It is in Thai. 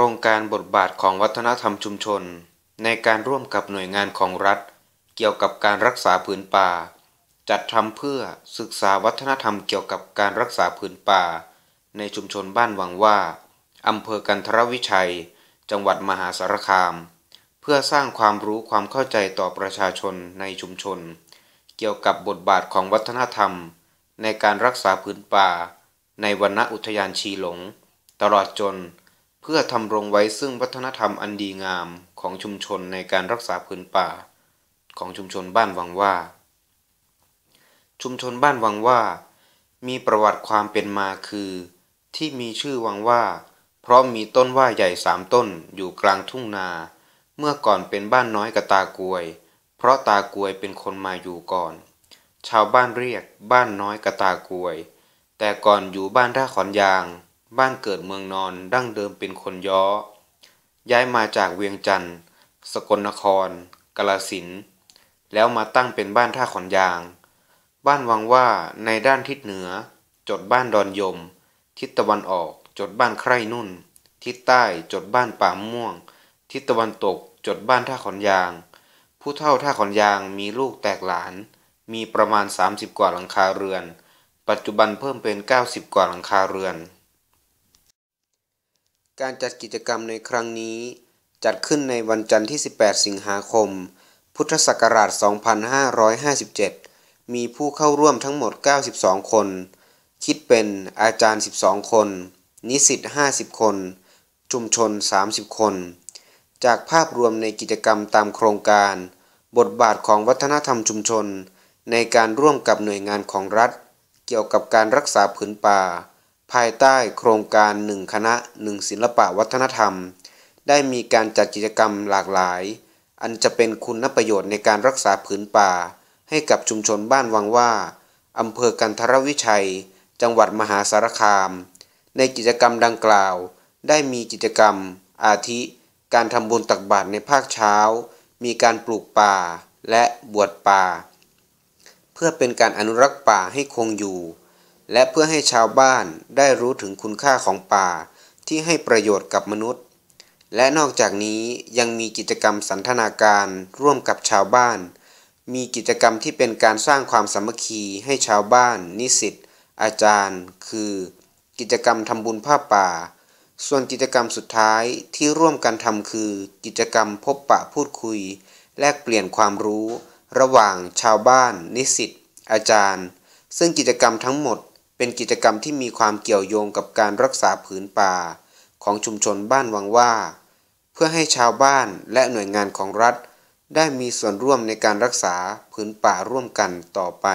ครงการบทบาทของวัฒนธรรมชุมชน ในการร่วมกับหน่วยงานของรัฐ เกี่ยวกับการรักษาผืนป่า จัดทำเพื่อศึกษาวัฒนธรรมเกี่ยวกับการรักษาผืนป่า ในชุมชนบ้านวังว่าอำเภอกันทรวิชัย จังหวัดมหาสารคาม เพื่อสร้างความรู้ความเข้าใจต่อประชาชนในชุมชน เกี่ยวกับบทบาทของวัฒนธรรม ในการรักษาผืนป่า ในวนณอุทยานชีหลง ตลอดจน พื่อทำรงไว้ซึ่งวัฒนธรรมอันดีงามของชุมชนในการรักษาผืนป่า ของชุมชนบ้านวังว่า ชุมชนบ้านวังว่า มีประวัติความเป็นมาคือ ที่มีชื่อวังว่า เพราะมีต้นว่าใหญ่สามต้นอยู่กลางทุ่งนา เมื่อก่อนเป็นบ้านน้อยกับตากวย เพราะตากวยเป็นคนมาอยู่ก่อน ชาวบ้านเรียกบ้านน้อยกับตากวย แต่ก่อนอยู่บ้านท่าขอนยาง บ้านเกิดเมืองนอนดั้งเดิมเป็นคนย้อ ย้ายมาจากเวียงจันทร์ สกลนคร กาลสิน แล้วมาตั้งเป็นบ้านท่าขอนยาง บ้านวังว่าในด้านทิศเหนือ จดบ้านดอนยม ทิศตะวันออก จดบ้านใคร่นุ่น ทิศใต้ จดบ้านป่าม่วง ทิศตะวันตก จดบ้านท่าขอนยาง ผู้เฒ่าท่าขอนยางมีลูกแตกหลาน มีประมาณ 30 กว่าหลังคาเรือน ปัจจุบันเพิ่มเป็น 90 กว่าหลังคาเรือน การจัดกิจกรรมในครั้งนี้ จัดขึ้นในวันจันทร์ที่ 18 สิงหาคม พุทธศักราช 2557 มีผู้เข้าร่วมทั้งหมด 92 คน คิดเป็นอาจารย์ 12 คน นิสิต 50 คน ชุมชน 30 คน จากภาพรวมในกิจกรรมตามโครงการ บทบาทของวัฒนธรรมชุมชน ในการร่วมกับหน่วยงานของรัฐ เกี่ยวกับการรักษาผืนป่า ภายใต้โครงการหนึ่งคณะหนึ่งศิลปะวัฒนธรรม ได้มีการจัดกิจกรรมหลากหลาย อันจะเป็นคุณประโยชน์ในการรักษาผืนป่า ให้กับชุมชนบ้านวังว่าอำเภอกันทรวิชัย จังหวัดมหาสารคาม ในกิจกรรมดังกล่าว ได้มีกิจกรรม อาทิ การทำบุญตักบาตรในภาคเช้า มีการปลูกป่าและบวชป่า เพื่อเป็นการอนุรักษ์ป่าให้คงอยู่ และเพื่อให้ชาวบ้านได้รู้ถึงคุณค่าของป่าที่ให้ประโยชน์กับมนุษย์ และนอกจากนี้ยังมีกิจกรรมสันทนาการร่วมกับชาวบ้าน มีกิจกรรมที่เป็นการสร้างความสามัคคีให้ชาวบ้าน นิสิตอาจารย์ คือ กิจกรรมทำบุญผ้าป่า ส่วนกิจกรรมสุดท้ายที่ร่วมกันทำคือ กิจกรรมพบปะพูดคุย แลกเปลี่ยนความรู้ ระหว่างชาวบ้าน นิสิตอาจารย์ ซึ่งกิจกรรมทั้งหมด เป็นกิจกรรมที่มีความเกี่ยวโยงกับการรักษาผืนป่า ของชุมชนบ้านวังว่า เพื่อให้ชาวบ้านและหน่วยงานของรัฐ ได้มีส่วนร่วมในการรักษาผืนป่าร่วมกันต่อไป